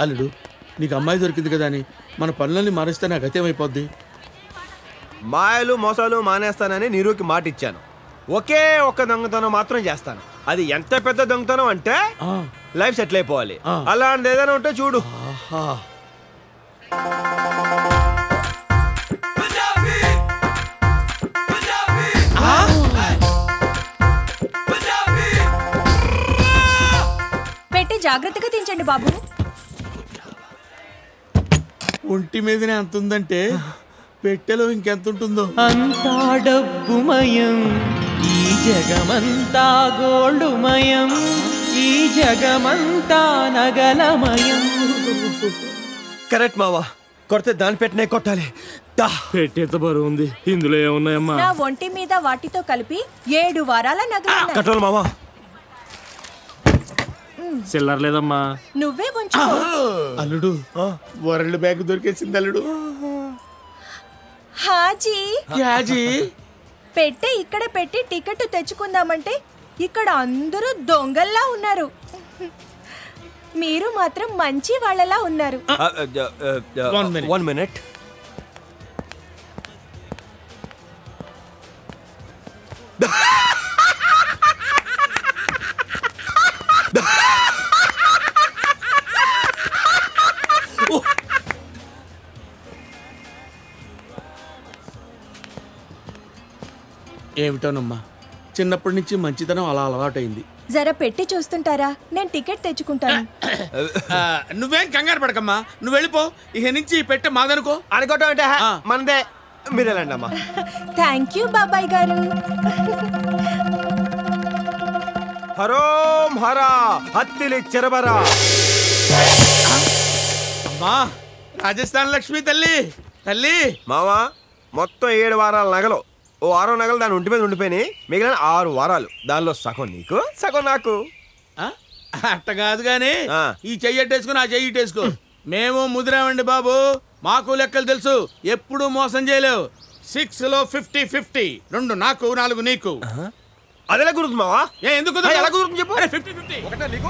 అల్లుడు నీకు అమ్మాయి దొరికింది కదా అని మన పనులన్నీ మారిస్తే నాకు గతేమైపోద్ది మాయలు మోసాలు మానేస్తానని నీరుకి మాట ఇచ్చాను ఒకే ఒక్క దొంగతనం మాత్రం చేస్తాను. అది ఎంత పెద్ద దొంగతనం అంటే ఆ, లైఫ్ సెటిల్ అయిపోవాలి. ఆ. అలాంటి ఏదైనా ఉంటే చూడు. పెట్టి జాగ్రత్తగా దించండి బాబు. ఒంటి మీదనే అంత ఉందంటే పెట్టెలో ఇంకెంత ఉంటుందో అంతా డబ్బుమయం ఈ జగమంతా గోల్డుమయం ఈ జగమంతా నగలమయం. కరెక్ట్ మావా. కొడితే దాని పెట్టినే కొట్టాలి. పెట్టేంత బరువు ఉంది? ఇందులో ఏమున్నాయమ్మా? నా ఒంటి మీద వాటితో కలిపి ఏడు వారాల నగలు కట్టాలి మావా. చిల్లర లేదమ్మా. నువ్వే ఉంచుకో అల్లుడు వరల్డ్ బ్యాంక్ దొరికేసింది అల్లుడు. హాజీ. పెట్టే ఇక్కడ పెట్టి టికెట్ తెచ్చుకుందామంటే ఇక్కడ అందరూ దొంగల్లా ఉన్నారు. మీరు మాత్రం మంచి వాళ్ళలా ఉన్నారు. One minute ఏమిటోనమ్మా? చిన్నప్పటి నుంచి మంచితనం అలా అలవాటైంది. జర పెట్టి చూస్తుంటారా? నేను టికెట్ తెచ్చుకుంటాను. ఆ, నువ్వేం కంగారు పడకమ్మా. నువ్వు వెళ్ళిపో. ఇక నుంచి ఈ పెట్టె మాదనుకో. అనుకోవటం అంటే హ. మనదే. మీరు వెళ్ళండి అమ్మా థ్యాంక్ యూ బాబాయ్ గారు. హరోం హరా హత్తిలి చెరబరా. అమ్మా రాజస్థాన్ లక్ష్మి తల్లి తల్లి. మావా మొత్తం ఏడు వారాల నగలు. ఓ వారం నగలు దాని ఒంటి మీద ఉండిపోయినాయి. మిగిలిన ఆరు వారాలు. దానిలో సగం నీకు సగం నాకు? అట్ట కాదు ఆ. ఈ చెయ్యట్టేసుకుని ఆ చెయ్యిటేసుకో మేము ముదిరామండి బాబు. మాకు లెక్కలు తెలుసు. ఎప్పుడు మోసం చేయలేవు. సిక్స్లో ఫిఫ్టీ ఫిఫ్టీ రెండు నాకు నాలుగు నీకు. అదేలా గుర్తు మావా ఏ ఎందుకు ఏ, ఎలా కుదురుతుంది చెప్పు? ఫిఫ్టీ ఫిఫ్టీ ఒకటే నీకు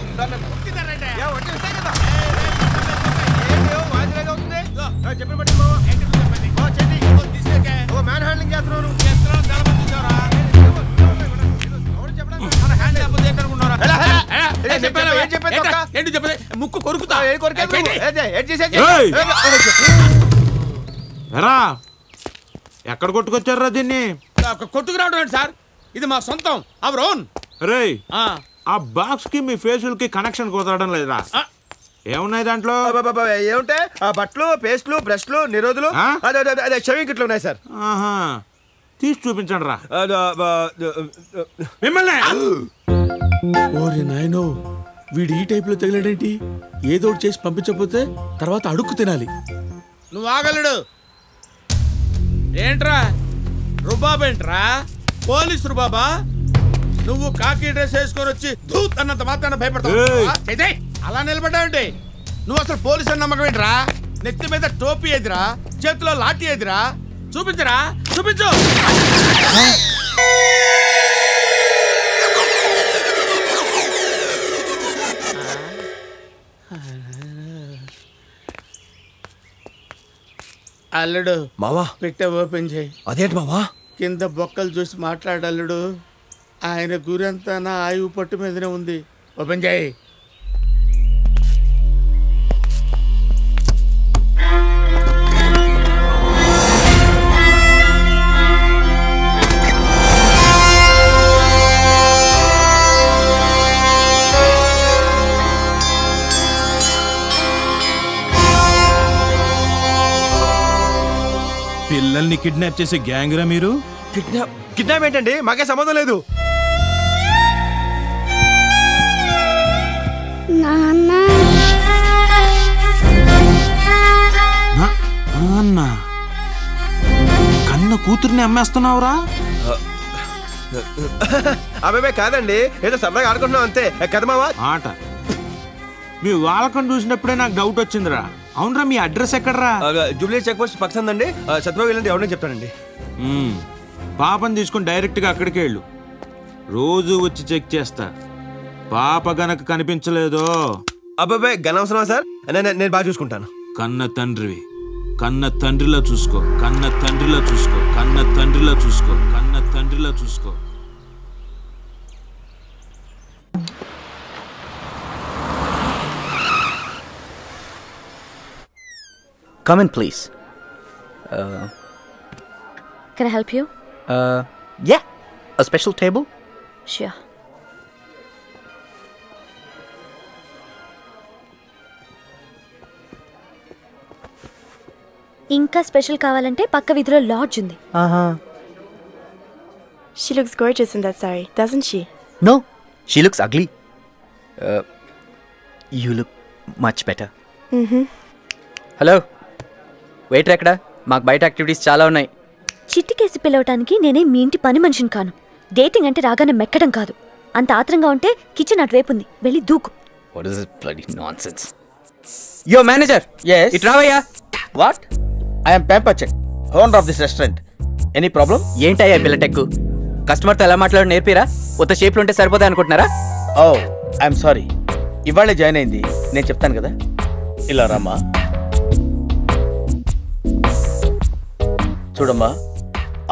చెప్పిన బట్టి మావా. చెయ్యి. ఓ, మ్యాన్ హ్యాండ్లింగ్? ఎలా, ఎలా? ముక్కు కొరుకుతా! ఏ, ఎరా ఎక్కడ కొట్టుకొచ్చారా దీన్ని కొట్టుకురావడం ఏంటి సార్ ఇది మా సొంతం. అవర్ ఓన్ రేయ్ ఆ. బాక్స్కి మీ ఫేసుల్కి కనెక్షన్ కుదరడం లేదురా. ఏమున్నాయి దాంట్లో? ఏముంటే? ఆ బట్టలు పేస్ట్లు బ్రష్లు నిరోధులు? అదే అదే అదే షవింగ్ కిట్లు ఉన్నాయి సార్. ఆహా. తీసి చూపించండి రా. మిమ్మల్ని! ఓరి నాయనో వీడు ఈ టైప్లో తగిలాడేంటి? ఏదో ఒకటి చేసి పంపించకపోతే తర్వాత అడుక్కు తినాలి. నువ్వు ఆగలడు. ఏంట్రా? రుబాబ్ ఏంట్రా పోలీస్ రుబాబా నువ్వు కాకి డ్రెస్ వేసుకొని వచ్చి ధూత్ అన్నంత మాత్రాన. భయపడతావు. అలా నిలబడ్డావంటే? నువ్వు అసలు పోలీస్ అని నమ్మకం ఏంట్రా? నెత్తి మీద టోపీ ఎదిరా చేతిలో లాఠీ ఎదిరా చూపించరా? చూపించు. అల్లుడు మావా. పెట్టె ఓపెన్ చేయి. అదేంటి మావా? కింద బొక్కలు చూసి మాట్లాడల్లుడు ఆయన గురంతా నా ఆయువు పట్టు మీదనే ఉంది. ఓపెన్ చేయి. పిల్లల్ని కిడ్నాప్ చేసే గ్యాంగ్రా మీరు? కిడ్నాప్ కిడ్నాప్ ఏంటండి? మాకే సంబంధం లేదు. నాన్న. కన్న కూతుర్ని అమ్మేస్తున్నావురా? అబ్బాయి కాదండి. ఏదో సరదాగా ఆడుకుంటున్నాం అంతే. కదా మావా? ఆట. మీ వాళ్ళకం చూసినప్పుడే నాకు డౌట్ వచ్చిందిరా. అవునరా మీ అడ్రస్ ఎక్కడరా? జూబ్లీ చెక్ పోస్ట్ పక్కన అండి సత్యబాబు వెళ్ళండి ఎవరైనా చెప్తానండి. పాపని తీసుకొని డైరెక్ట్గా అక్కడికే వెళ్ళు. రోజు వచ్చి చెక్ చేస్తా. పాప గనక కనిపించలేదో. అబ్బాయి గనవసరమా సార్? నేను నేను బాగా చూసుకుంటాను. కన్న తండ్రివి కన్న తండ్రిలా చూసుకో కన్న తండ్రిలా చూసుకో కన్న తండ్రిలా చూసుకో కన్న తండ్రిలా చూసుకో. Come in, please. Uh, Can I help you? Uh, yeah. A special table? Sure. ఇంకా స్పెషల్ కావాలంటే పక్క వీధిలో లాడ్జ్ ఉంది Uh. She looks gorgeous in that sari, doesn't she? No, she looks ugly. Uh, you look much better. Hello waiter ఎక్కడ మాకు బయట activities చాలా ఉన్నాయి చిట్టికేసి పిలవటానికి నేనే మీ ఇంటి పని మనిషిని కాను. డేటింగ్ అంటే రాగానే మెక్కడం కాదు. అంత ఆత్రంగా ఉంటే కిచెన్ అటువైపు ఉంది వెళ్ళి దూకు. What is this bloody nonsense yo manager Yes? It రావయ్యా. What I'm ప్యాంపర్చెక్ owner of this restaurant any problem ఏంటయ్యా పిల్ల టెక్కు కస్టమర్తో ఎలా మాట్లాడో నేర్పిరా? ఉత్త షేప్లు ఉంటే సరిపోతాయి అనుకుంటున్నారా? ఓ ఐఎమ్ సారీ ఇవాళే జాయిన్ అయింది. నేను చెప్తాను కదా? ఇలా రామ్మా. చూడమ్మా.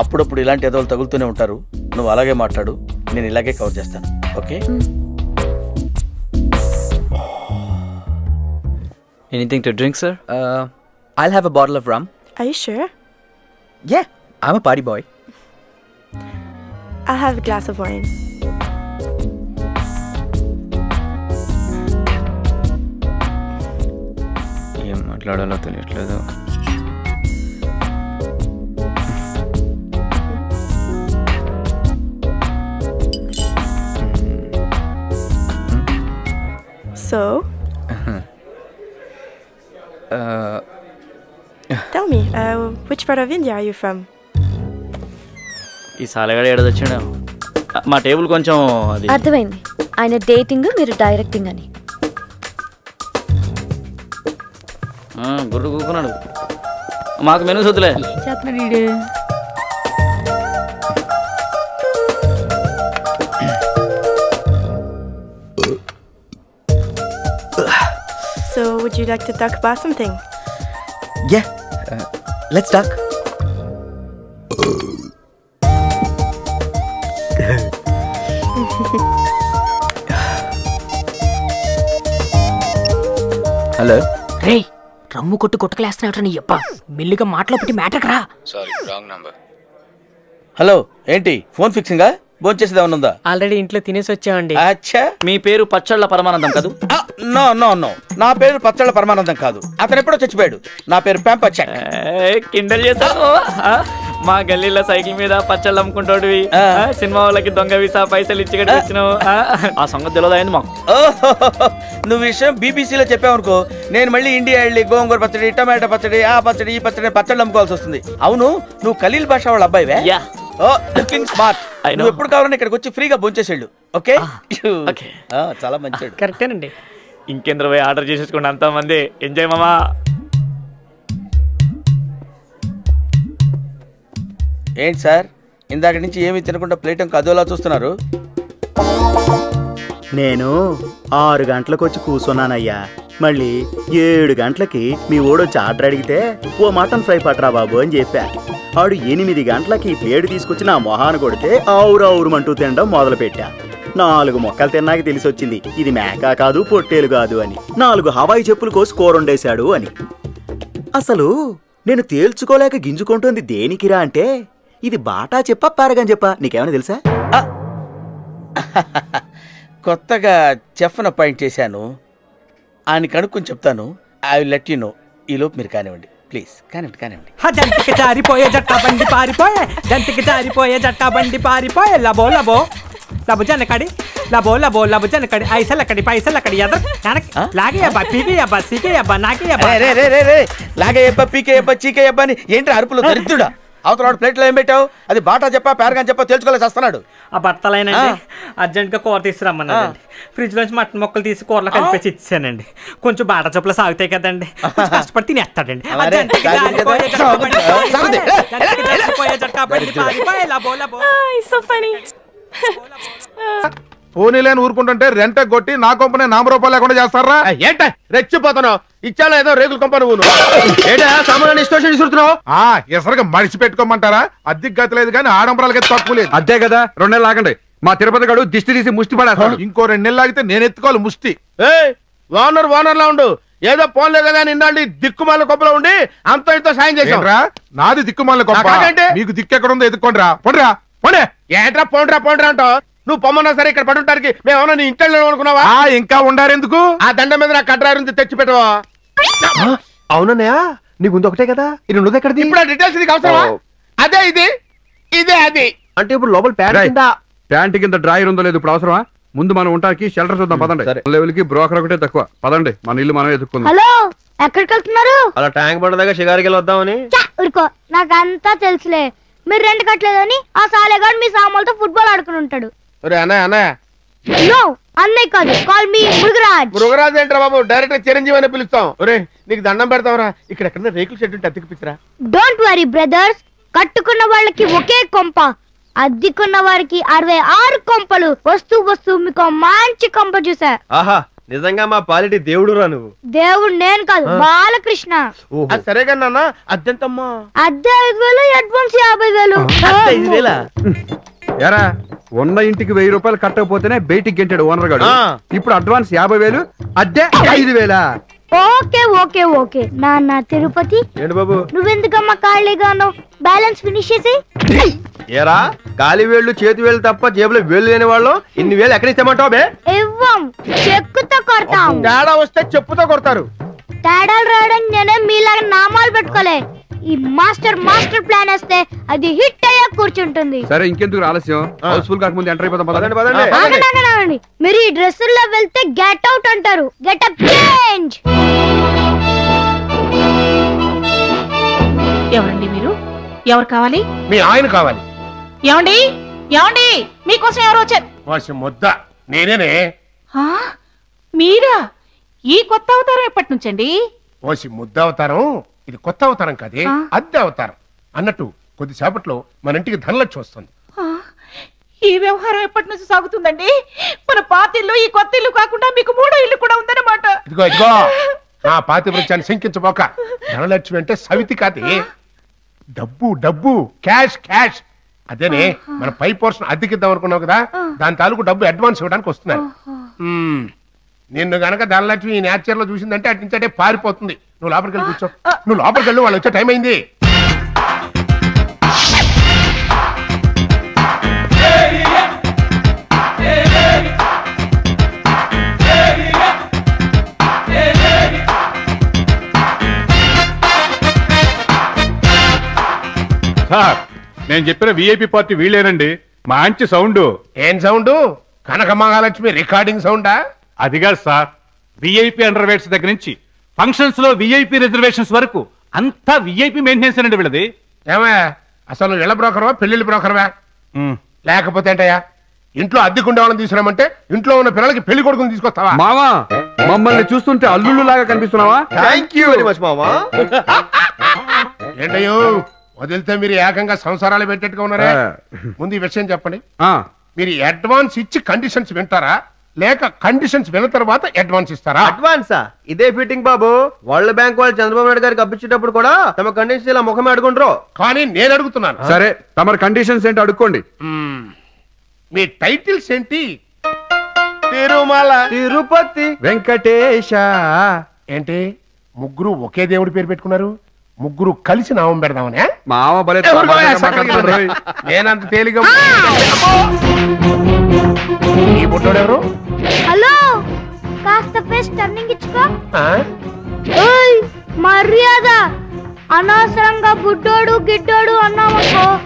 అప్పుడప్పుడు ఇలాంటి ఎదవలు తగులుతూనే ఉంటారు. నువ్వు అలాగే మాట్లాడు. నేను ఇలాగే కవర్ చేస్తాను. Okay? Anything to drink sir I'll have a bottle of rum Are you sure? Yeah I'm a party boy I'll have a glass of wine. ఏం మాట్లాడాలో తెలియట్లేదు. So, tell me, uh, which part of India are you from? ఈ సాలగాడ ఏడదొచ్చాడు మా table కొంచెం అది. అర్థమైంది. ఆయన dating మీరు డైరెక్టింగ్ అని. ఆ, గుర్రు కూకున్నాడు. మాకు మెనూ వద్దులే So, would you like to talk about something? Yeah let's talk hello రేయ్ రమ్ము కొట్టు కొట్టుకలేస్తున్నావు నీ అప్ప మెల్లిగా మాటలో పెట్టి మ్యాటర్ రా. సారీ రాంగ్ నంబర్ హలో ఏంటి? ఫోన్ ఫిక్సింగా భోంచేసేది ఏమన్నా ఆల్రెడీ ఇంట్లో తినేసి వచ్చామండి. అచ్చా. మీ పేరు పచ్చళ్ళ పరమానందం కదూ? No no no. నా పేరు పచ్చళ్ళ పరమానందం కాదు. అతను ఎప్పుడో చచ్చిపోయాడు. నా పేరు ఏయ్, కిండల్ ఆ, మా గల్లీలో సైకిల్ మీద పచ్చళ్ళు అమ్ముకుంటాడువి. ఆ. ఆ, సినిమా వాళ్ళకి దొంగ వీసా పైసలు ఇచ్చి వచ్చినావు ఆ, సంగతి తెలియదు మాకు. నువ్వు విషయం బీబీసీలో చెప్పావనుకో నేను మళ్ళీ ఇండియా వెళ్ళి గోంగూర పచ్చడి టమాటా పచ్చడి ఆ పచ్చడి ఈ పచ్చడి పచ్చళ్ళు అమ్ముకోవాల్సి వస్తుంది. అవును నువ్వు ఖలీల్ భాష వాళ్ళ అబ్బాయివే? Looking smart I know. నువ్వు ఎప్పుడు కావాలని ఇక్కడికి వచ్చి ఫ్రీగా భోంచేసేళ్ళు ఓకే? Okay. ఆ, చాలా మంచివాడు కరెక్టేనండి ఇంకేంద్ర పోయి ఆర్డర్ చేసేసుకోండి అంత మంది. ఎంజాయ్ మామా. ఏంటి సార్? ఇందాక నుంచి ఏమీ తినకుండా ప్లేట్ అదోలా చూస్తున్నారు? నేను ఆరు గంటలకు వచ్చి కూర్చున్నానయ్యా. మళ్ళీ ఏడు గంటలకి మీ ఓడొచ్చి ఆర్డర్ అడిగితే ఓ మటన్ ఫ్రై పట్రా బాబు అని చెప్పా. ఆడు ఎనిమిది గంటలకి ప్లేట్ తీసుకొచ్చి నా మొహాన కొడితే ఆవురు ఆవురుమంటూ తినడం మొదలుపెట్టా. నాలుగు మొక్కలు తిన్నాక తెలిసి వచ్చింది ఇది మేక కాదు పొట్టేలు కాదు అని. నాలుగు హవాయి చెప్పులు కోసి కూరండేశాడు అని. అసలు నేను తేల్చుకోలేక గింజుకుంటుంది దేనికిరా అంటే? ఇది బాటా చెప్పా పారగని చెప్పా నీకేమైనా తెలుసా? కొత్తగా చెఫ్ను అపాయింట్ చేశాను. ఆయన కనుక్కొని చెప్తాను I will let you know ఈలోపు మీరు కానివ్వండి. ప్లీజ్ కానివ్వండి కానివ్వండి. జంటికి జారిపోయే జట్టా బండి పారిపోయే జంటికి జారిపోయే జట్టా బండి పారిపోయే. లబో లబో. లబు జనకడి లబో లబో లబు జనకడి. ఐసలక్కడి పైసలక్కడి ఎదర్. వెనక్కి లాగే అబ్బా పీకే అబ్బా సీకే అబ్బా నాకే అబ్బా రే రే రే రే. లాగే ఎబ్బా పీకే ఎబ్బా చీకే ఎబ్బా అని ఏంటి అరుపులు దరిద్రుడా? అవతల ప్లేట్లో ఏం పెట్టావు? అది బాటా చెప్పా పేరగాని చెప్పా తెలుసుకోలేసి వస్తున్నాడు ఆ బట్టలైనండి. అర్జెంట్గా కూర తీసుకురమ్మన్నానండి ఫ్రిడ్జ్ లోంచి మటన్ మొక్కలు తీసి కూరలో కలిపేసి ఇచ్చానండి. కొంచెం బాట చొప్పులు సాగుతాయి కదండి. కష్టపడి తినేస్తాడండి. అరే, పోనీలేని ఊరుకుంటుంటే రెంట కొట్టి నా కొంపనే నామరూపాలు లేకుండా చేస్తారా? ఏంట? రెచ్చిపోతున్నావు. ఇచ్చాలో ఏదో రేగుల కొంప నువ్వు ఏంటా సామాన్య ఇష్టం ఇస్తున్నావు ఆ ఎసరగా మడిచి పెట్టుకోమంటారా? అద్దెకి గతి లేదు కానీ ఆడంబరాలకి తక్కువ లేదు. అదే కదా రెండు నెలలు ఆగండి. మా తిరుపతి గడు దిష్టి తీసి ముష్టి పడేస్తాడు. ఇంకో రెండు నెలలు ఆగితే నేను ఎత్తుకోవాలి ముష్టి. ఏయ్ ఓనర్ ఓనర్ లా ఉండు. ఏదో పోన్లే కదా నిన్నాళ్ళు దిక్కుమాల కొప్పలో ఉండి అంత ఇంత సాయం చేశాం ఏంట్రా? నాది దిక్కుమాల కొంప. నాకేంటి? మీకు దిక్కు ఎక్కడ ఉందో ఎత్తుకోండిరా పొండిరా. పొండే. ఏంట్రా పోండ్రా పోండ్రా అంటావు? నువ్వు పొమ్మన్నా సరే ఇక్కడ పడుంటానికి మేమన్నా నీ ఇంట్లో అనుకున్నావా? ఆ ఇంకా ఉండారెందుకు? ఆ దండ మీద నా కట్రారు తెచ్చి పెట్టవా? అవునన్నయ్య నీకు ఉంది ఒకటే కదా? ఇది ఉన్నది ఎక్కడిది? ఇప్పుడు డీటెయిల్స్ నీకు అవసరమా? అదే ఇది ఇదే అది. అంటే ఇప్పుడు లోపల రేయ్, ప్యాంట్ కింద డ్రాయర్ ఉందో లేదు ఇప్పుడు అవసరమా? ముందు మనం ఉంటానికి షెల్టర్ చూద్దాం పదండి. లెవెల్కి బ్రోకర్ ఒకటే తక్కువ. పదండి మన ఇల్లు మనం ఎదుక్కుందాం హలో ఎక్కడికి వెళ్తున్నారు? అలా ట్యాంక్ బండ దగ్గర షిగారికి వద్దామని. ఊరుకో. నాకంతా తెలుసులే. మీరు రెంట్ కట్టలేదని ఆ సాలేగాడు మీ సామాన్లతో ఫుట్బాల్ ఆడుకుని ఉంటాడు. ఒరే అన్నయ్య అన్నయ్య. నో అన్నయ్య కాదు. Call me Mrugaraj. మృగరాజు ఏంట్రా బాబు? డైరెక్ట్ చిరంజీవి అని పిలుస్తాం. ఒరే నీకు దండం పెడతావరా. ఇక్కడ ఎక్కడ రేకుల షెడ్ ఉంటే అతికిపిచ్చరా డోంట్ వరీ బ్రదర్స్ కట్టుకున్న వాళ్ళకి ఒకే కొంప. అద్దెకున్న వారికి అరవై ఆరు కొంపలు. వస్తూ వస్తూ మీకు మంచి కొంప చూసా. ఆహా నిజంగా మా పాలిటి దేవుడు రా నువ్వు. దేవుడు నేను కాదు బాలకృష్ణ. సరే కానీ నాన్న అద్దెంతమ్మా? అద్దె ఐదు వేలు అడ్వాన్స్ యాభై వేలు. ఎరా ఉన్న ఇంటికి వెయ్యి రూపాయలు కట్టకపోతేనే బయటికి గెంటాడు ఓనర్ ఆ. ఇప్పుడు అడ్వాన్స్ యాభై వేలు అద్దె ఐదు వేలా? Okay okay okay. నాన్న తిరుపతి ఏంటి బాబు? నువ్వెందుకమ్మా ఖాళీగా ఉన్నావు? బ్యాలెన్స్ ఫినిష్ చేసి ఏరా గాలి వేళ్ళు చేతి వేళ్ళు తప్ప జేబులో వేలు లేని వాళ్ళు ఇన్ని వేలు ఎక్కడ ఇస్తామంటావు ఇవ్వం. చెక్కుతో కొడతాం. తేడా వస్తే చెప్పుతో కొడతారు. తేడాలు రావడానికి నేనే మీలాగా నామాలు పెట్టుకోలే. ఈ మాస్టర్ మాస్టర్ ప్లాన్ వస్తే అది హిట్ అయ్యా కూర్చుంటుంది. సరే ఇంకెందుకు ఆలస్యం? హౌస్ఫుల్ కాకముందు ఎంటర్ అయిపోతాం పదండి. పదండి ఆగండి, ఆగండి, ఆగండి. మీరు ఈ డ్రెస్సుల్లో వెళ్తే గెట్ అవుట్ అంటారు. గెట్ అప్ చేంజ్ ఎవరండి మీరు? ఎవరు కావాలి? మీ ఆయన కావాలి. ఏమండి? ఏమండి? మీకోసం ఎవరు వచ్చారు? వాసి ముద్ద. నేనేనే? మీరా? ఈ కొత్త అవతారం ఎప్పటి నుంచండి? ఓసి ముద్ద అవతారం ఇది కొత్త అవతారం కాదే. అద్దె అవతారం. అన్నట్టు కొద్దిసేపట్లో మన ఇంటికి ధనలక్ష్మి వస్తుంది. ఈ వ్యవహారం ఎప్పటి నుంచి సాగుతుందండి? మన పాత ఇల్లు ఈ కొత్త ఇల్లు కాకుండా మీకు మూడో ఇల్లు కూడా ఉందన్నమాట. ఇదిగో ఇదిగో నా పాతి వృత్యాన్ని శంకించబోక. ధనలక్ష్మి అంటే సవితి కాదే. డబ్బు డబ్బు క్యాష్ క్యాష్. అదేనే మన పై పోర్షన్ అద్దెకిద్దాం అనుకున్నావు కదా దాని తాలూకు డబ్బు అడ్వాన్స్ ఇవ్వడానికి వస్తున్నారు. నిన్ను గనక ధనలక్ష్మి ఈ నేచర్లో చూసిందంటే అటు నుంచి అంటే పారిపోతుంది. నువ్వు లోపలికి వెళ్ళి కూర్చో. నువ్వు లోపలికి వెళ్ళు వాళ్ళు వచ్చే టైం అయింది. సార్ నేను చెప్పిన విఐపి పార్టీ వీళ్ళేనండి. మంచి సౌండ్. ఏం సౌండ్? కనక మహాలక్ష్మి రికార్డింగ్ సౌండా? అది కాదు సార్. విఐపి అండర్వేట్స్ దగ్గర నుంచి ఫంక్షన్స్లో విఐపి రిజర్వేషన్స్ వరకు అంతా విఐపి మెయింటెనెన్స్ అండి వీళ్ళది? ఏమయ్యా? అసలు ఇళ్ళ బ్రోకర్వా పెళ్ళిళ్ళ బ్రోకర్వా? లేకపోతే ఏంటయ్యా? ఇంట్లో అద్దెకుండే వాళ్ళని తీసుకురామంటే ఇంట్లో ఉన్న పిల్లలకి పెళ్ళి కొడుకుని తీసుకొస్తావా? మావా మమ్మల్ని చూస్తుంటే అల్లుళ్ళు లాగా కనిపిస్తున్నావా థ్యాంక్ యూ వెరీ మచ్ మామా ఏంటయ్యో వదిలితే మీరు ఏకంగా సంసారాలు పెట్టేట్టుగా ఉన్నారే. ముందు ఈ విషయం చెప్పండి. ఆ, మీరు అడ్వాన్స్ ఇచ్చి కండిషన్స్ వింటారా? లేక కండిషన్స్ విన్న తర్వాత అడ్వాన్స్ ఇస్తారా? అడ్వాన్సా ఇదే ఫిట్టింగ్ బాబు. వరల్డ్ బ్యాంక్ వాళ్ళు చంద్రబాబు నాయుడు గారికి అప్పించేటప్పుడు కూడా తమ కండిషన్ ఇలా ముఖమే అడుగుంటారు కానీ నేను అడుగుతున్నాను. సరే తమరి కండిషన్స్ ఏంటో అడుక్కోండి. మ్మ్. మీ టైటిల్స్ ఏంటి? తిరుమల. తిరుపతి. వెంకటేశ. ఏంటి? ముగ్గురు ఒకే దేవుడి పేరు పెట్టుకున్నారు? ముగ్గురు కలిసి నామం పెడదామనే? మాట్లాడుతున్నాడు. వెళ్ళరా. నేనంత తేలిగా ఈ బుట్టోడు ఎవరు? హలో కాస్త ఫేస్ టర్నింగ్ ఇచ్చుకో. ఆ? ఓయ్ మర్యాద. అనవసరంగా బుడ్డోడు గిడ్డోడు అన్నామనుకో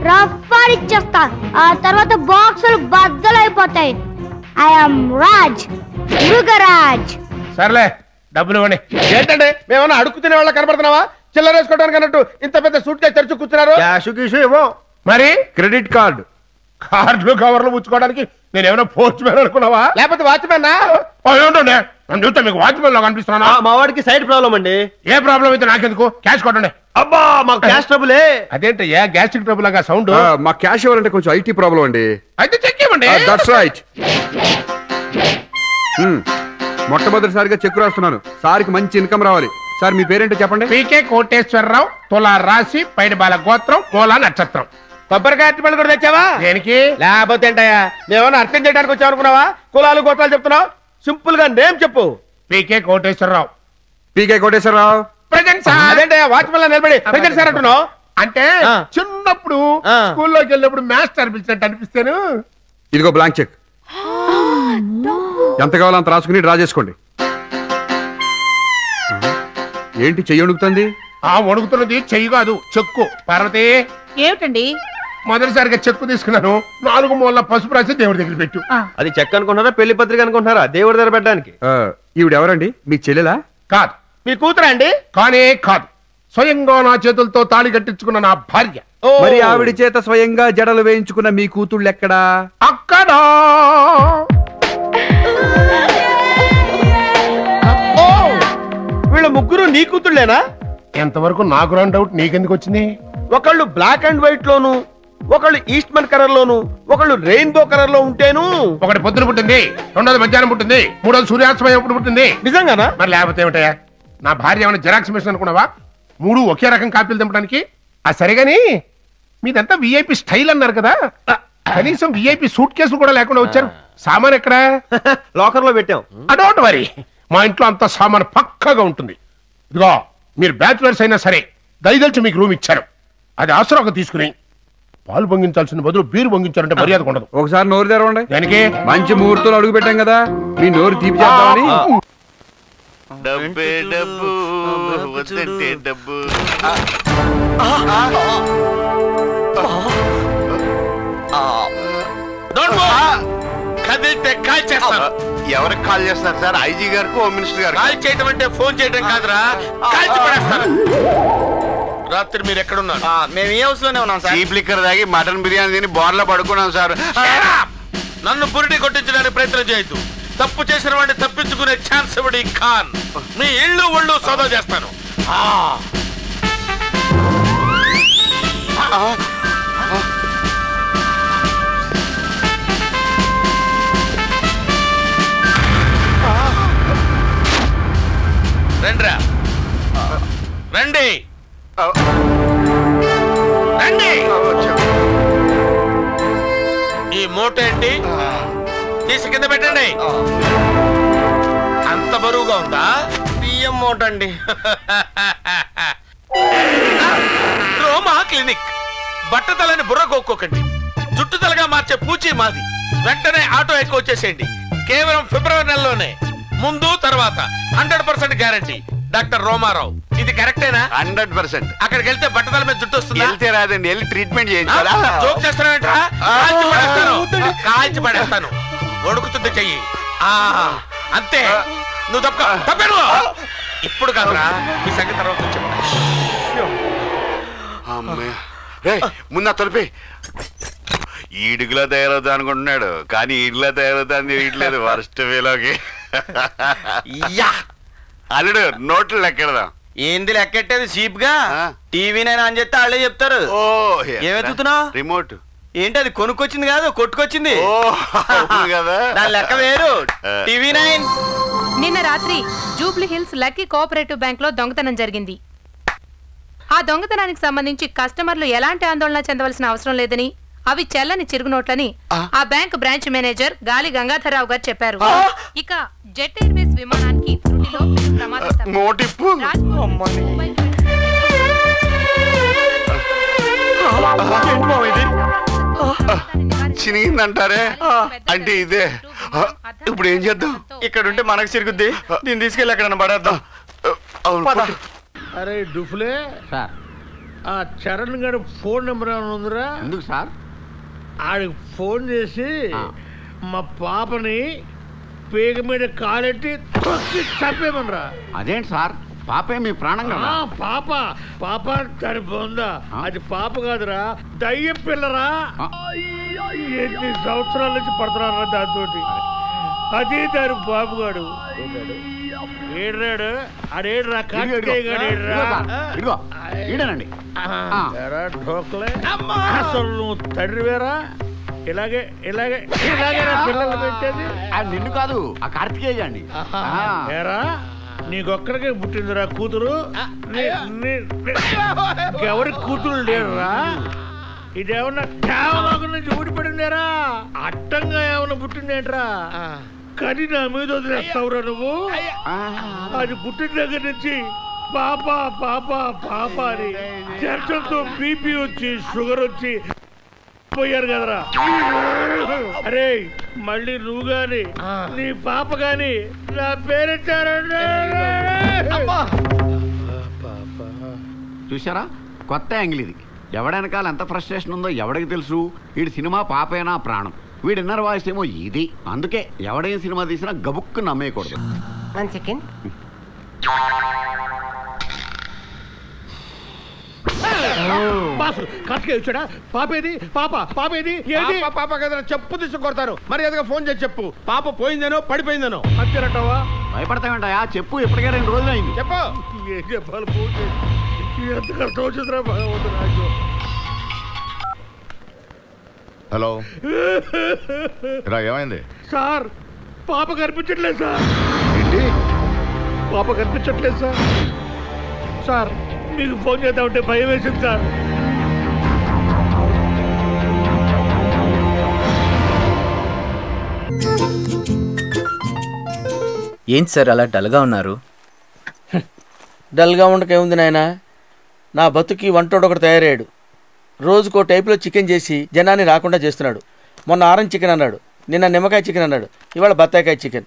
రఫ్ఫార్ ఇచ్చేస్తా. ఆ తర్వాత బాక్సులు బద్దలైపోతాయి. ఐఎమ్ రాజ్ మృగరాజ్. సర్లే డబ్బులు ఇవ్వండి. ఏంటంటే మేమన్నా అడుగు తినే వాళ్ళ కనపడుతున్నావా? చిల్లర వేసుకోవడానికి అన్నట్టు ఇంత పెద్ద సూట్ కేసు తెరిచి కూర్చున్నారు? క్యాష్ గీషు ఇవ్వం. మరి? Credit card. కార్డులు కవర్లు పుచ్చుకోవడానికి నేను ఏమైనా పోస్ట్ మ్యాన్ అనుకున్నావా లేకపోతే వాచ్మెన్ నన్ను చూస్తే మీకు వాచ్మెన్లో కనిపిస్తున్నా మా వాడికి సైడ్ ప్రాబ్లం అండి. ఏ ప్రాబ్లం అయితే నాకెందుకు? క్యాష్ కొట్టండి. అబ్బా మాకు క్యాష్ ట్రబులే. అదేంటయ్యా గ్యాస్ట్రిక్ ట్రబుల్ లాగా సౌండ్? మా క్యాష్ ఇవ్వాలంటే కొంచెం ఐటీ ప్రాబ్లం అండి. అయితే చెక్ ఇవ్వండి. దట్స్ రైట్ మొట్టమొదటిసారిగా చెక్ రాస్తున్నాను. సార్కి మంచి ఇన్కమ్ రావాలి. సార్ మీ పేరేంటో చెప్పండి? పీకే కోటేశ్వరరావు తులా రాశి పైడి బాల గోత్రం మూలా నక్షత్రం. కొబ్బరికాయ అరటిపళ్ళు కూడా తెచ్చావా? దేనికి? లేకపోతే ఏంటయ్యా మేమన్నా అర్థం చేయడానికి వచ్చావు అనుకున్నావా కులాలు గోత్రాలు చెప్తున్నావు? సింపుల్గా నేమ్ చెప్పు. PK Koteswararao. PK Koteswararao? Present sir. అదేంటయ్యా watchman నిలబడి ప్రజెంట్ సార్ అంటున్నావు? అంటే చిన్నప్పుడు స్కూల్లోకి వెళ్ళినప్పుడు మాస్టర్ పిలిచినట్టు అనిపిస్తాను. ఇదిగో బ్లాంక్ చెక్. ఎంత కావాలో అంత రాసుకుని డ్రా చేసుకోండి. ఏంటి చెయ్యి వణుకుతుంది? ఆ వణుకుతున్నది చెయ్యి కాదు చెక్కు. పార్వతి. ఏమిటండి? మొదటిసారిగా చెక్కు తీసుకున్నాను. నాలుగు మూల పసుపు రాసి దేవుడి దగ్గర పెట్టు. అది చెక్ అనుకుంటున్నారా పెళ్ళి పత్రిక అనుకుంటున్నారా? దేవుడి దగ్గర పెట్టడానికి. ఆ, ఈవిడ ఎవరండి మీ చెల్లెలా? కాదు. మీ కూతురా అండి? కానే కాదు. స్వయంగా నా చేతులతో తాళి కట్టించుకున్న నా భార్య. మరి ఆవిడ చేత స్వయంగా జడలు వేయించుకున్న మీ కూతుళ్ళు ఎక్కడా? అక్కడ. వీళ్ళ ముగ్గురు నీ కూతుళ్ళేనా? ఎంతవరకు నాకు రాని డౌట్ నీకెందుకు వచ్చింది? ఒకళ్ళు బ్లాక్ అండ్ వైట్ లోను ఒకళ్ళు ఈస్ట్మన్ కలర్ లోను ఒకళ్ళు రెయిన్బో కలర్లో ఉంటేను. ఒకటి పొద్దున పుట్టింది రెండోది మధ్యాహ్నం పుట్టింది మూడోది సూర్యాస్తమయం ఎప్పుడు పుట్టింది. నిజంగానా? మరి లేకపోతే ఏమిటయా నా భార్య ఏమైనా జిరాక్స్ మిషన్ అనుకున్నావా? మూడు ఒకే రకం కాపీలు దింపడానికి ఆ సరిగాని మీదంతా విఐపి స్టైల్ అన్నారు కదా. కనీసం విఐపి సూట్ కేసులు కూడా లేకుండా వచ్చారు. సామాన్ ఎక్కడా? లాకర్లో పెట్టాం అడోట్ వరి. మా ఇంట్లో అంత సామాన్ పక్కాగా ఉంటుంది. ఇదిగో మీరు బ్యాచులర్స్ అయినా సరే దయదలిచి మీకు రూమ్ ఇచ్చారు. అది ఆసరాగా తీసుకుని పాలు పొంగించాల్సిన బదులు బీరు పొంగించారంటే మర్యాద ఉండదు. ఒకసారి నోరు తెరవండి. దానికి? మంచి ముహూర్తంలో అడుగు పెట్టాం కదా. మీ నోరు తీపి చేద్దామని. డబ్బే డబ్బు వద్దంటే డబ్బు. కదిలితే కాల్ చేస్తాను ఎవరికి కాల్ చేస్తారు సార్? ఐజీ గారికి హోమ్ మినిస్టర్ గారు కాల్ చేయటం అంటే ఫోన్ చేయటం కాదురా. కాల్చి పడేస్తాను రాత్రి మీరు ఎక్కడున్నారు? మేము ఈ హౌస్లోనే ఉన్నాం సార్. చీప్ లిక్కర్ తాగి మటన్ బిర్యానీ తిని బోర్లో పడుకున్నాం సార్. నన్ను పురిటి కొట్టించడానికి ప్రయత్నం చేయొద్దు. తప్పు చేసిన వాడిని తప్పించుకునే ఛాన్స్ ఇవ్వడి ఖాన్. మీ ఇళ్ళు ఒళ్ళు సోదా చేస్తాను. రండి రండి. ఈ మూట ఏంటి? తీసి కింద పెట్టండి. అంత బరువుగా ఉందా? బియ్యం మూట అండి రోమా క్లినిక్. బట్టతలని బుర్ర కొక్కోకండి జుట్టు తలగా మార్చే పూచి మాది. వెంటనే ఆటో ఎక్కువ వచ్చేసేయండి కేవలం ఫిబ్రవరి నెలలోనే. ముందు తర్వాత. Hundred percent guarantee. Doctor Romarao. ఇది కరెక్టేనా? Hundred percent. అక్కడికి వెళ్తే బట్టతల మీద జుట్టు వస్తుందా? వెళ్తే రాదండి వెళ్ళి ట్రీట్మెంట్ చేయించాలా జోక్ కాల్చి పడేస్తాను. కాల్చి పడేస్తాను. వణుకుతుంది చెయ్యి. ఆ అంతే. నువ్వు తప్ప తప్పే నువ్వు ఇప్పుడు కాదురా. ఈ సంగతి తర్వాత చెప్తా. అమ్మే రే ముందు తలిపి. ఈడుగులా తయారవుతా అనుకుంటున్నాడు కానీ ఈడుగులా తయారవుతా అని తెలియట్లేదు వరస్ట్ వేలోకి అల్లుడు నోట్లు లెక్కెడదాం. ఏంది లెక్కెట్టేది చీప్గా టీవీ నైన్ అని చెప్తే వాళ్ళే చెప్తారు. ఓ ఏమెత్తుతున్నావు రిమోట్. ఏంటి అది కొనుక్కొచ్చింది కాదు కొట్టుకొచ్చింది? కదా. దాని లెక్క వేరు. TV nine. నిన్న రాత్రి జూబ్లీ హిల్స్ లక్కీ కోఆపరేటివ్ బ్యాంక్లో దొంగతనం జరిగింది. ఆ దొంగతనానికి సంబంధించి కస్టమర్లు ఎలాంటి ఆందోళన చెందవలసిన అవసరం లేదని అవి చెల్లని చిరుగునోట్లని ఆ. బ్యాంక్ బ్రాంచ్ మేనేజర్ గాలి గంగాధరరావు గారు చెప్పారు. ఇక జెట్ ఎయిర్వేస్ విమానానికి త్రుటిలో చినిగిందంటారే? అంటే ఇదే. ఇప్పుడు ఏం చేద్దాం? ఇక్కడ ఉంటే మనకు సిరుగుద్ది దీన్ని తీసుకెళ్ళి ఎక్కడ పడేద్దాం. అరే డుఫ్లే. సార్. ఆ చరణ్ గారి ఫోన్ నెంబర్ ఏమైనా ఉందిరా? ఎందుకు సార్? ఆడికి ఫోన్ చేసి మా పాపని పేగ మీద కాలెట్టి తొక్కి చంపేమనరా అదేంటి సార్? పాపే మీ ప్రాణం కదా? పాప. పాప చనిపోందా అది పాప కాదురా. దయ్యం పిల్లరా. ఎన్ని సంవత్సరాల నుంచి పడుతున్నారా దాంతో అదే దాని బాబుగాడు. ఏడ్రాడు? ఆడేడ్రా ఈడనండి. ఢోక్లే. అసలు నువ్వు తండ్రివేరా ఇలాగే ఇలాగే ఇలాగే నా పిల్లలు పెట్టేది నిన్ను కాదు ఆ కార్తికేయ అండి. ఏరా నీకొక్కడికే పుట్టిందిరా కూతురు? నీ- నీ- నీ- ఎవరి కూతురు లేరురా? ఇదేమన్నా కేవలం నుంచి ఊడిపడిందేరా? అట్టంగా ఏమన్నా పుట్టిందేంట్రా? కని నా మీద వదిలేస్తావురా నువ్వు? అది పుట్టిన దగ్గర నుంచి పాప పాప పాప అని చర్చలతో బీపీ వచ్చి షుగర్ వచ్చి పోయారు కదరా. అరే మళ్ళీ నువ్వు గాని నీ పాప గాని నా పేరెట్టారంటే చూసారా కొత్త యాంగిల్ ఇది. ఎవడెనకాల ఎంత ఫ్రస్ట్రేషన్ ఉందో ఎవడికి తెలుసు? వీడి సినిమా పాపైనా ప్రాణం? వీడి ఇన్నర్ వాయిస్ ఏమో ఇది. అందుకే ఎవడేం సినిమా తీసినా గబుక్కు నమ్మేయకూడదు. వన్ సెకండ్ బాసు కట్టుకే వచ్చాడా పాపేది? పాప పాపేది? ఏది? పాప పాప కదా చెప్పు తీసి కొడతారు. మరి ఎదుగా ఫోన్ చేసి చెప్పు. పాప పోయిందనో పడిపోయిందనో. అంతేనటవా? భయపడతావేంటయా చెప్పు ఇప్పటికే రెండు రోజులు అయింది చెప్పు. ఏం చెప్పాలి ఫోన్ చేసి? ఎంత కష్టం వచ్చిందిరా భగవంతుడు నాకు. హలో. రా ఏమైంది? సార్ పాప కనిపించట్లేదు సార్. ఏంటి? పాప కనిపించట్లేదు సార్. సార్ మీకు ఫోన్ చేద్దామంటే భయం వేసింది సార్. ఏంటి సార్ అలా డల్గా ఉన్నారు? డల్గా ఉండకేముంది నాయన? నా బతుకి వంటోడు ఒకటి తయారయ్యాడు. రోజుకో టైపులో చికెన్ చేసి జనాన్ని రాకుండా చేస్తున్నాడు. మొన్న ఆరెంజ్ చికెన్ అన్నాడు నిన్న నిమ్మకాయ చికెన్ అన్నాడు ఇవాళ బత్తాయికాయ చికెన్.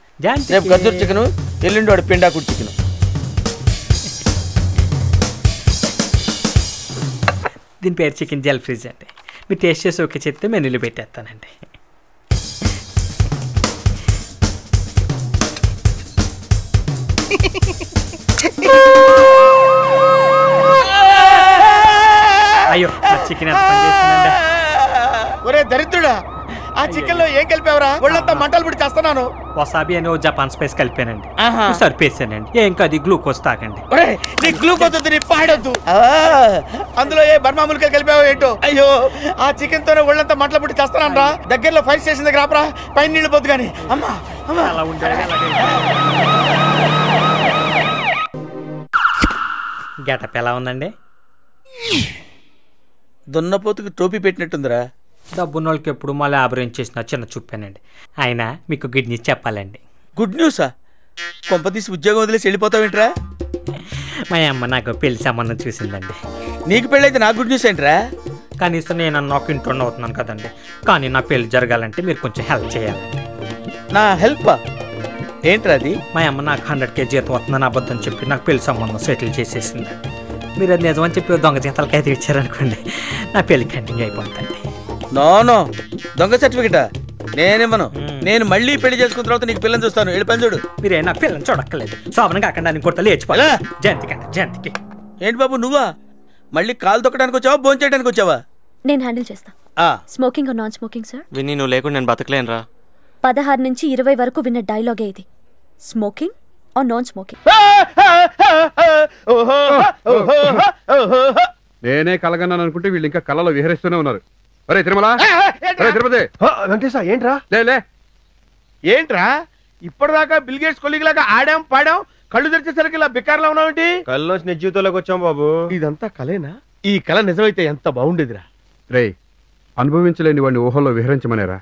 రేపు గద్దూరు చికెన్ ఎల్లుండి వాడు పిండాకుడు చికెన్. దీని పేరు చికెన్ జెల్ ఫ్రిజ్ అండి. మీరు టేస్ట్ చేసి ఓకే చెప్తే మెనూలో పెట్టేస్తానండి. చికెన్ ఎంత ఒరే దరిద్రుడా ఆ చికెన్లో ఏం కలిపావురా? ఒళ్ళంతా మంటలు పుడి చేస్తున్నాను. వసాబి అని ఓ జపాన్ స్పైస్ కలిపానండి. సరిపేసానండి. ఏం కాదు గ్లూకోజ్ ఒరే నీ గ్లూకోజ్ వద్దు నీ పాడొద్దు. అందులో ఏ బర్మా ములకలు కలిపావో ఏంటో? అయ్యో ఆ చికెన్ తోనే ఒళ్ళంతా మంటలు పుట్టి చేస్తున్నాను రా దగ్గరలో ఫైర్ స్టేషన్ దగ్గర ఆపరా. పైన నీళ్ళు పోద్దు కానీ అమ్మా అమ్మా. అలా ఉండేది గెటప్ ఎలా ఉందండి? దున్నపోతుకు టోపీ పెట్టినట్టుందిరా. డబ్బున్న వాళ్ళకి ఎప్పుడు మా లాబరేం చేసిన చిన్న చూపానండి. అయినా మీకు గుడ్ న్యూస్ చెప్పాలండి. గుడ్ న్యూసా? కొంపతీసి ఉద్యోగం వదిలేసి వెళ్ళిపోతావేంట్రా? మా అమ్మ నాకు పెళ్ళి సంబంధం చూసిందండి. నీకు పెళ్ళైతే నాకు గుడ్ న్యూస్ ఏంట్రా? కనీసం నేను నాకు ఇంట్లో అవుతున్నాను కదండి. కానీ నా పెళ్ళి జరగాలంటే మీరు కొంచెం హెల్ప్ చేయాలండి. నా హెల్ప్? ఏంట్రా అది? మా అమ్మ నాకు హండ్రెడ్ కేజీ జీతం వస్తుందని అబద్ధం చెప్పి నాకు పెళ్ళి సంబంధం సెటిల్ చేసేసిందండి మీరు అది నిజమని చెప్పి దొంగ జీతాలకి అయితే ఇచ్చారనుకోండి నా పెళ్ళి కంటిన్యూ అయిపోతుంది. No no. దొంగ సర్టిఫికెటా? నేనివ్వను. నేను మళ్ళీ పెళ్ళి చేసుకున్న తర్వాత నీకు పిల్లని చూస్తాను. వెళ్ళి పని చూడు. మీరే నాకు పిల్లని చూడక్కర్లేదు. శోభనం కాకుండా నేను కొట్ట లేచిపోలే జయంతికండి జయంతికి. ఏంటి బాబు నువ్వా? మళ్ళీ కాలు తొక్కడానికి వచ్చావా? భోజనం చేయడానికి వచ్చావా? నేను హ్యాండిల్ చేస్తా. ఆ, స్మోకింగ్ నాన్ స్మోకింగ్ సార్? విని నువ్వు లేకుండా నేను బతకలేనురా. పదహారు నుంచి ఇరవై వరకు విన్న డైలాగే ఇది. స్మోకింగ్? ఆర్ నాన్ స్మోకింగ్ నేనే కలగన్నాను అనుకుంటే వీళ్ళు ఇంకా కళలో విహరిస్తూనే ఉన్నారు. అరే తిరుమల. అరే తిరుపతి. వెంకటేశా ఏంట్రా? లే లే. ఏంట్రా? ఇప్పటిదాకా బిల్గేట్స్ కొలిగిలాగా ఆడాం పాడాం కళ్ళు తెరిచేసరికి ఇలా బికార్లా ఉన్నావేంటి? కల్లోంచి నిజ జీవితంలోకి వచ్చాం బాబు. ఇదంతా కలేనా? ఈ కళ నిజమైతే ఎంత బాగుండేదిరా. రే అనుభవించలేని వాడిని ఊహల్లో విహరించమనేరా?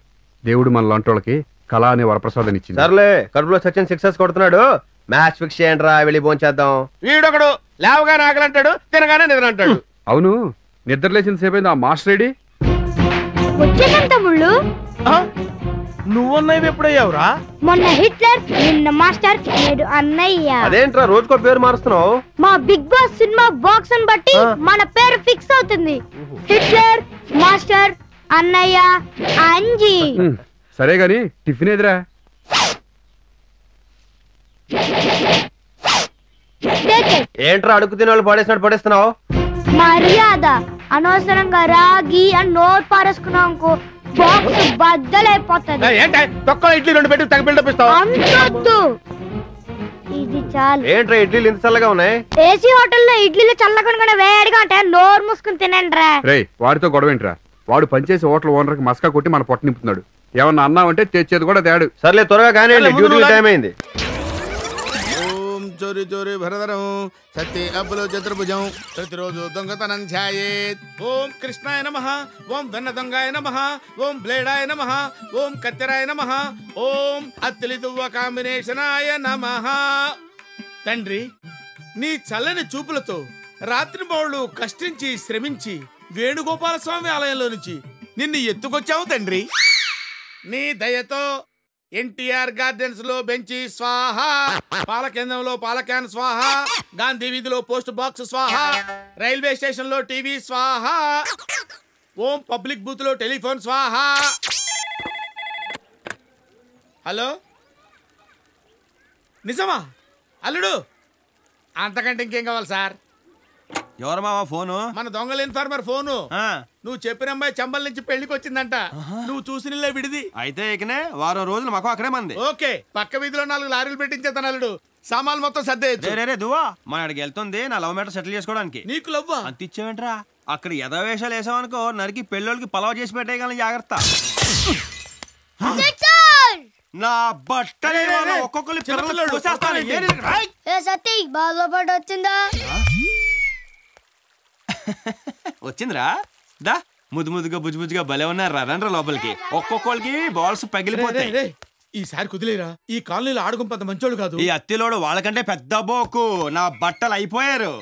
దేవుడు మన లాంటోళ్ళకి కళ అనే వరప్రసాదం ఇచ్చింది. సర్లే కడుపులో సచిన్ సిక్సెస్ కొడుతున్నాడు. మ్యాచ్ ఫిక్స్ చేయండి రా వెళ్ళి భోంచేద్దాం వీడొకడు లేవగానే ఆకలంటాడు తినగానే నిద్ర అంటాడు అవును నిద్ర లేచిన సేపైంది ఆ మాస్టర్ రెడీ? వచ్చేసాం తమ్ముళ్ళు. నువ్వన్నవి ఎప్పుడయ్యావురా? మొన్న హిట్లర్ నిన్న మాస్టర్ నేడు అన్నయ్య. అదేంట్రా రోజుకో పేరు మారుస్తున్నావు? మా బిగ్ బాస్ సినిమా బాక్స్ని బట్టి మన పేరు ఫిక్స్ అవుతుంది. హిట్లర్ మాస్టర్ అన్నయ్య అంజీ. సరే గాని టిఫిన్ ఎదురా. ఏంట్రా అడుగు తినే వాళ్ళు పడేసినట్టు పడేస్తున్నావు? మర్యాద. అనవసరంగా రాగి అని నోట్ పారేసుకున్నాం అనుకో బాక్స్ బద్దలైపోతుంది. ఏంటే? ఇడ్లీ రెండు పెట్టి తగ్గ బిల్డప్ ఇస్తావు? అంతొద్దు. ఇది చాలు. ఏంట్రా ఇడ్లీలు ఇంత చల్లగా ఉన్నాయి? ఏసీ హోటల్లో ఇడ్లీలు చల్లకుండా వేడిగా ఉంటాయి. నోరు మూసుకుని తినండి రా రే వాడితో గొడవ ఏంట్రా? వాడు పనిచేసే హోటల్ ఓనర్కి మస్కా కొట్టి మన పొట్ట నింపుతున్నాడు. ఏమన్నా అన్నావంటే తెచ్చేది కూడా తేడు. సర్లే త్వరగా కానివ్వండి. డ్యూటీ టైం అయింది. చోరి చోరి భరధరం సత్య అబ్బులు చతుర్భుజం ప్రతిరోజు దొంగతనం ఛాయేత్ ఓం కృష్ణాయ నమ ఓం వెన్న దొంగాయ నమ ఓం బ్లేడాయ నమ ఓం కత్తెరాయ నమ ఓం అత్తిలి దువ్వ కాంబినేషనాయ నమ తండ్రి నీ చల్లని చూపులతో రాత్రి బౌళ్ళు కష్టించి శ్రమించి వేణుగోపాల స్వామి ఆలయంలో నుంచి నిన్ను ఎత్తుకొచ్చావు తండ్రి. నీ దయతో ఎన్టీఆర్ గార్డెన్స్లో బెంచి స్వాహ. పాల కేంద్రంలో పాల క్యాన్ స్వాహ. గాంధీ వీధిలో పోస్ట్ బాక్స్ స్వాహ. రైల్వే స్టేషన్లో టీవీ స్వాహ. ఓం పబ్లిక్ బూత్లో టెలిఫోన్ స్వాహ. హలో? నిజమా? అల్లుడు? అంతకంటే ఇంకేం కావాలి సార్? ఎవరు మావా ఫోను? మన దొంగల ఇన్ఫార్మర్ ఫోను. నువ్వు చెప్పిన అమ్మాయి చంబల్ నుంచి పెళ్ళికి వచ్చిందంట. నువ్వు చూసిన విడిది. అయితే ఇకనే వారం రోజులు మాకు అక్కడే మంది. ఓకే పక్క వీధిలో నాలుగు లారీలు పెట్టించేతాను అల్లుడు. సామాన్లు మొత్తం సర్దేయచ్చు. రే, దువ్వా. మన అడిగి వెళ్తుంది నా లవ్ మ్యాటర్ సెటిల్ చేసుకోవడానికి. నీకు లవ్వా? అంత ఇచ్చావేంట్రా? అక్కడ యథావేషాలు వేసావనుకో నరికి పెళ్ళోళ్ళకి పలావ చేసి పెట్టేయగలను జాగ్రత్త. నా బట్టలే ఒక్కొక్కరు వచ్చిందా? వచ్చిందిరా. దా ముద్దు ముద్దుగా బుజ్జు బుజ్జుగా భలే ఉన్నారు. రండ్రా లోపలికి. ఒక్కొక్కరికి బాల్స్ పగిలిపోతాయి. ఈసారి కుదిలేరా? ఈ కాలనీలో ఆడుకుంపంత మంచోడు కాదు. ఈ అత్తిలోడు వాళ్ళకంటే పెద్ద బోకు. నా బట్టలు అయిపోయారు.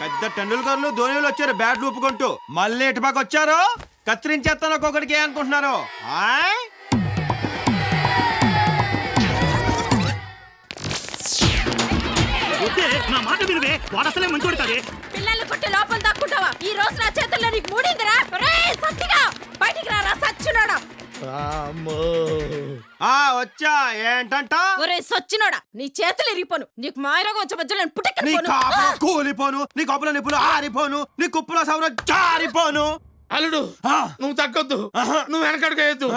పెద్ద టెండూల్కర్లు ధోనిలు వచ్చారు. బ్యాట్ ఊపుకుంటూ. మళ్ళీ ఇటుపక్క వచ్చారు కత్తిరించేస్తాను ఒక్కొక్కడికి అనుకుంటున్నారు. ఆయ్? నా మాట వినవే. వాడు అసలే మంచోడు కదే. పిల్లల్ని కొట్టి లోపల దాక్కుంటావా? ఈ రోజు నా చేతుల్లో నీకు మూడిందిరా? ఒరేయ్, సత్తిగా! బయటికి రారా సచ్చినోడా? ఆ వచ్చా ఏంటంట? ఒరే సచ్చినోడా నీ చేతులు ఇరిగిపోను. నీకు మాయరోగం వచ్చే మధ్యలో నేను నీ పుట్టెక్కను కాపులో కూలిపోను నీ కప్పులో నిప్పులు ఆరిపోను నీ కుప్పులో సవరం జారిపోను. అల్లుడు నువ్వు తగ్గొద్దు. నువ్వు వెనకడుగు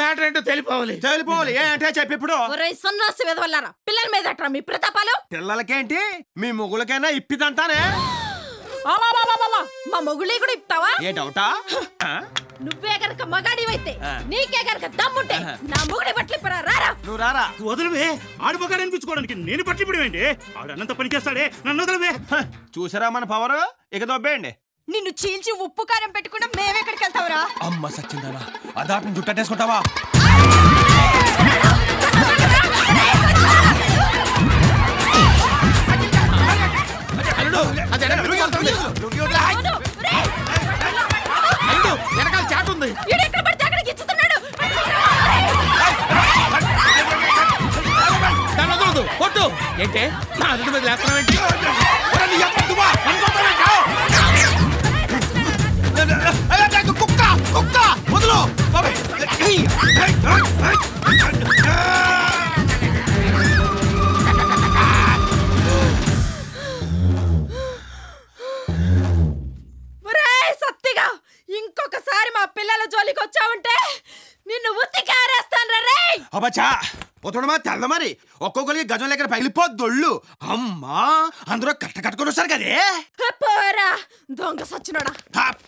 మ్యాటర్ ఏంటో తెలిపోవాలి. తెలిపోవాలి. ఏంటే చెప్పి ఇప్పుడు. సన్నాసి వెదవల్లారా పిల్లల మీద అట్రా మీ ప్రతాపాలు? పిల్లలకేంటి? మీ ముగ్గులకైనా ఇప్పిదంతానే అలా మా మొగుళ్ళి కూడా ఇస్తావా ఏ డౌటా? నువ్వే గనక మగాడివైతే. నీకే గనక దమ్ముంటే నా మొగుడి బట్టలు ఇప్పరా రారా? నువ్వు రారా? వదలవే. ఆడిపోగాడు అనిపించుకోవడానికి నేను పట్టి ఏంటి ఆడు అన్నంత పని చేస్తాడే నన్ను వదలవే. చూసారా మన పవర్? ఇక దొబ్బేయండి. నిన్ను చీల్చి ఉప్పు కారం పెట్టుకుంటే మేమెక్కడికి వెళ్తావురా? అమ్మ సచ్చిందానా. అదాటం జుట్టేసుకుంటావా వెనకాల చాట్ ఉంది. దాన్ని వదలదు కొట్టు ఏంటే? నా అల్లుడి మీద లేస్తున్నావేంటి? ఒరే, ఇంకొకసారి మా పిల్లల జోలికి వచ్చావంటే నిన్ను ఉత్తికారేస్తాను రే అబచా ఉతడమా తెల్ల మరి. ఒక్కొక్కరికి గజం లెక్కన పగిలిపోద్దొళ్ళు అమ్మా అందరూ కట్ట కట్టుకొని వస్తారు కదే. పోరా. దొంగ సచ్చినోడా.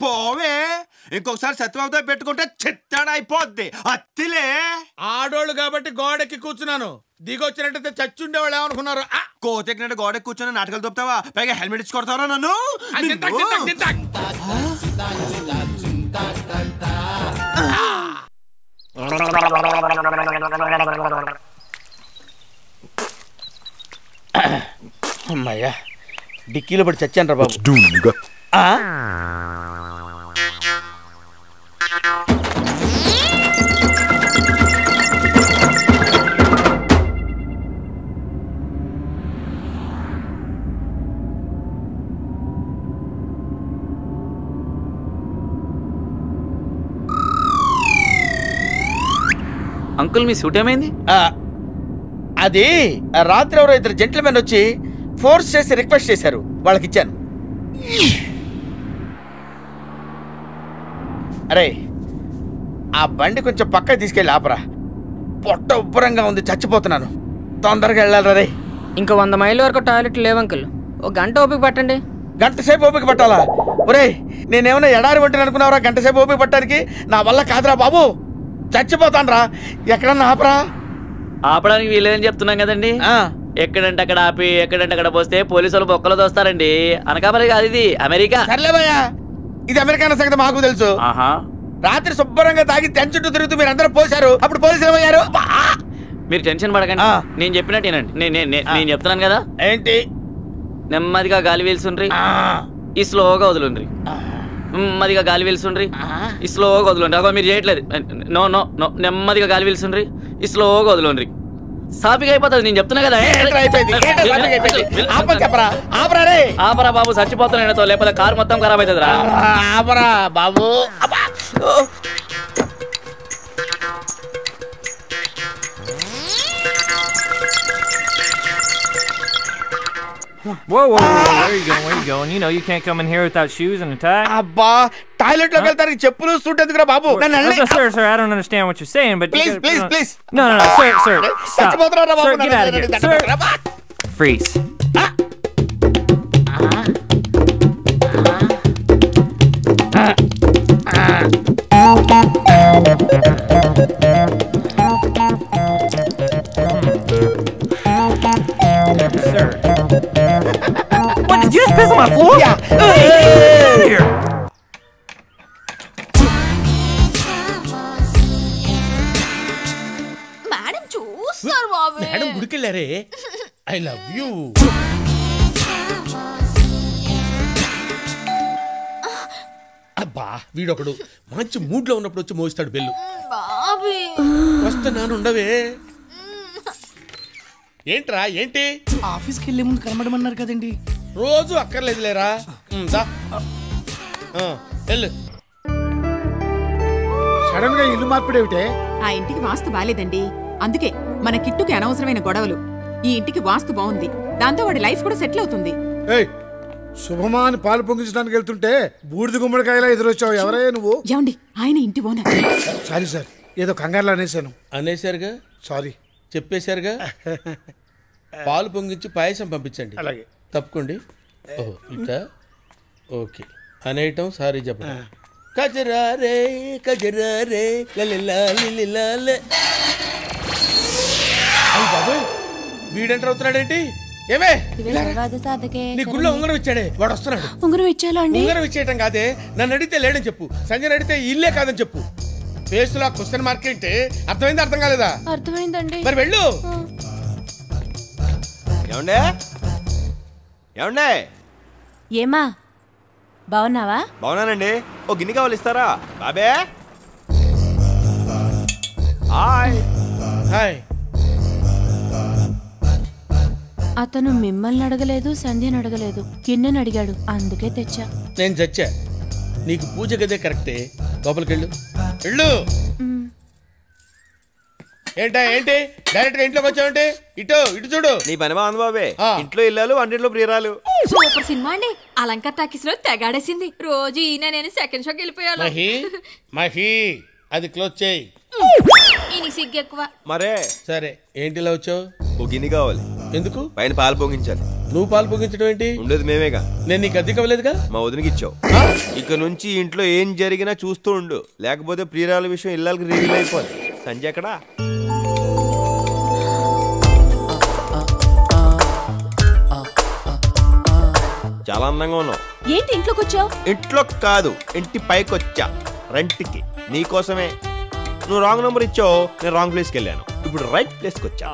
పోవే. ఇంకొకసారి సత్యబాబుతో పెట్టుకుంటే చిత్తాడైపోద్ది. అత్తిలే. ఆడోళ్ళు కాబట్టి గోడెక్కి కూర్చున్నాను. దిగొచ్చినట్టయితే చచ్చుండేవాళ్ళు ఏమనుకున్నారు? ఆ! కోతెక్కినట్టు గోడ కూర్చొని నాటకాలు దొప్పుతావా పైగా హెల్మెట్ ఇచ్చి కొడతావా నన్ను. అమ్మయ్యా డిక్కీలో పడి చచ్చాను రా బాబు అంకుల్ మీ సూట్ ఏమైంది? అది ఆ రాత్రి ఎవరో ఇద్దరు జెంట్లమెన్ వచ్చి ఫోర్స్ చేసి రిక్వెస్ట్ చేశారు. వాళ్ళకి ఇచ్చాను అరే ఆ బండి కొంచెం పక్కకి తీసుకెళ్ళి ఆపరా. పొట్ట ఉబ్బరంగా ఉంది చచ్చిపోతున్నాను. తొందరగా వెళ్ళాలి రే ఇంకో వంద మైళ్ళ వరకు టాయిలెట్ లేవు అంకుల్. ఒక గంట ఓపిక పట్టండి. గంట సేపు ఓపిక పట్టాలా? ఒరేయ్ నేనేమైనా ఎడారి వంటిని అనుకున్నావురా గంట సేపు ఓపిక పట్టడానికి? నా వల్ల కాదురా బాబు. చచ్చిపోతాను రా ఎక్కడన్నా ఆపరా? ఆపడానికి వీలేదని చెప్తున్నాం కదండి? ఎక్కడంటే అక్కడ ఆపి ఎక్కడంటే అక్కడ పోస్తే పోలీసు వాళ్ళు బొక్కలు దోస్తారండి. అనకాపల్లి కాదు ఇది అమెరికా. సర్లేవయ్యా ఇది అమెరికాన సంగతి మాకు తెలుసు. ఆహా. రాత్రి శుభ్రంగా తాగి తెన్ చుట్టూ తిరుగుతూ మీరు అందరూ పోశారు. అప్పుడు పోలీసులు ఏమయ్యారు? మీరు టెన్షన్ పడకండి. నేను చెప్పినట్టు నేను- నేను చెప్తున్నాను కదా? ఏంటి? నెమ్మదిగా గాలి వీల్సుండ్రి. ఈ స్లోగా వదులుండ్రి. నెమ్మదిగా గాలి వీల్సుండ్రి ఈ స్లోగా వదులుండ్రి అగో మీరు చేయట్లేదు. నో నో నో నెమ్మదిగా గాలి వీల్సుండ్రి ఈ స్లోగా వదులుండ్రి. సాపిగా అయిపోతుంది నేను చెప్తున్నా కదా. ఆపరా బాబు చచ్చిపోతున్నాయి లేకపోతే కారు మొత్తం ఖరాబ్ అవుతుంది రా ఆపరా బాబు. Whoa, whoa, whoa, where are you going? Where are you going? You know you can't come in here without shoes and a tie. అబ్బా టాయిలెట్ లోకి వెళ్తానికి చెప్పులు సూట్ ఎందుకురా బాబు నన్ను No, వెళ్ళి- no, sir, sir, I don't understand what you're saying, but Please, please, please. No, no, no, sir, sir, stop. చచ్చిపోతున్నారా Babu Sir, get నన్ను out of here. దండం Sir, పెట్టరా? freeze. Sir. My floor? Yeah. Hey, here. చూస్తారు బాబు. Madam గుడికెళ్ళారే. I love you అబ్బా వీడొకడు. మంచి మూడ్లో ఉన్నప్పుడు వచ్చి మోస్తాడు బెల్లు. బాబీ. వస్తున్నాను ఉండవే. ఏంట్రా ఏంటి? ఆఫీస్కి వెళ్ళే ముందు కనబడమన్నారు కదండి. రోజు అక్కర్లేదు లేరా వెళ్ళు. సడన్గా ఇల్లు మార్పిడేమిటే? ఆ ఇంటికి వాస్తు బాలేదండి. అందుకే మన కిట్టుకి అనవసరమైన గొడవలు. ఈ ఇంటికి వాస్తు బాగుంది. దాంతో వాడి లైఫ్ కూడా సెటిల్ అవుతుంది. ఏయ్ శుభమా అని పాలు పొంగించడానికి వెళ్తుంటే బూడిద గుమ్మడికాయలా ఎదురొచ్చావు. ఎవరయ్యా నువ్వు? ఏమండి ఆయన ఇంటి ఓనర్. సారీ సార్ ఏదో కంగారులో అనేసాను అనేసారుగా సారీ. చెప్పేశారుగా? పాలు పొంగించి పాయసం పంపించండి. అలాగే. తప్పుకోండి. ఓహో ఇటా ఓకే. అనేయటం సారీ చెప్పండి. కజరా రే కజరా రే లలిలా లిలిలా లే. బాబోయ్ వీడెంటర్ అవుతున్నాడేంటి? ఏమే. నీ గుళ్ళో ఉంగరం ఇచ్చాడే వాడు వస్తున్నాడు ఉంగరం ఇచ్చాలా అండి? ఉంగరం ఇచ్చేయటం కాదే నన్ను అడిగితే లేడని చెప్పు సంజయ్ అడిగితే ఇల్లే కాదని చెప్పు. ఫేస్లో క్వశ్చన్ మార్క్ ఏంటి? అర్థమైంది అర్థం కాలేదా? అర్థమైందండి. మరి వెళ్ళు. ఏమండే? ఏమండే? ఏమా? బాగున్నావా? బాగున్నానండి. ఓ గిన్నె కావాలి ఇస్తారా? బాబే? హాయ్. హాయ్. అతను మిమ్మల్ని అడగలేదు సంధ్యని అడగలేదు. కిన్నెని అడిగాడు. అందుకే తెచ్చా. నేను చచ్చా. నీకు పూజ గదే కరెక్టే. లోపలికి వెళ్ళు. వెళ్ళు ఏంటా ఏంటి? డైరెక్ట్గా ఇంట్లోకి వచ్చావంటే? ఇటు ఇటు చూడు. నీ పని బాగుంది బాబే. ఇంట్లో ఇల్లాలు వంటింట్లో ప్రియురాలు. సూపర్ సినిమా అండి. అలంకార్ టాకీస్లో తెగాడేసింది. రోజు ఈయన నేను సెకండ్ షోకి వెళ్ళిపోయాను. మహి మహి అది క్లోజ్ చేయి. సిగ్గు ఎక్కువ. మరే. సరే ఏంటి ఇలా వచ్చావు? ఓ గిన్నె కావాలి. ఎందుకు? పైన పాలు పొంగించాలి. నువ్వు పాలు పొంగించడం ఏంటి? ఉండేది మేమేగా. నేను నీకు అద్దె ఇవ్వలేదుగా? మా వదినకి ఇచ్చావు. ఇక నుంచి ఇంట్లో ఏం జరిగినా చూస్తూ ఉండు. లేకపోతే ప్రియురాల విషయం ఇళ్ళకి రివీల్ అయిపోద్ది సంజయ్ ఎక్కడా? చాలా అందంగా ఉన్నావు. ఏంటి ఇంట్లోకి వచ్చావు ఇంట్లో కాదు ఇంటి పైకి వచ్చా రెంట్కి నీకోసమే నువ్వు రాంగ్ నెంబర్ ఇచ్చావు నేను రాంగ్ ప్లేస్కి వెళ్ళాను. ఇప్పుడు రైట్ ప్లేస్కి వచ్చా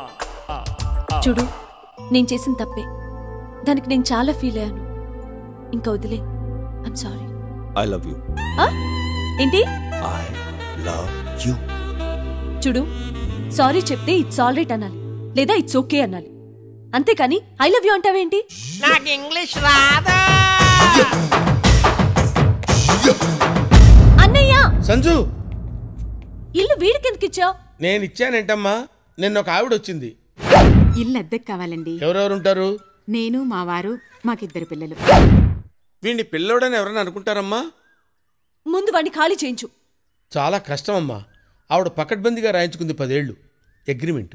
చూడు నేను చేసిన తప్పే. దానికి నేను చాలా ఫీల్ అయ్యాను. ఇంకా వదిలే. I'm sorry I love you ఏంటి? ఐ లవ్ యూ చూడు సారీ చెప్తే ఇట్స్ ఆల్ రైట్ అనాలి లేదా ఇట్స్ ఓకే అనాలి. అంతేకాని ఐ లవ్ యూ అంటావేంటి? నాకు ఇంగ్లీష్ రాదా? అన్నయ్య! సంజు! ఇల్లు వీడికెందుకు ఇచ్చావు నేను ఇచ్చానేంటమ్మా నిన్న ఒక ఆవిడ వచ్చింది ఇల్లు అద్దెకి కావాలండి. ఎవరెవరు ఉంటారు నేను మా వారు మాకిద్దరు పిల్లలు. వీడిని పిల్లోడని ఎవరైనా అనుకుంటారమ్మా? ముందు వాడిని ఖాళీ చేయించు. చాలా కష్టం అమ్మా ఆవిడ పకడ్బందీగా రాయించుకుంది పదేళ్ళు అగ్రిమెంట్.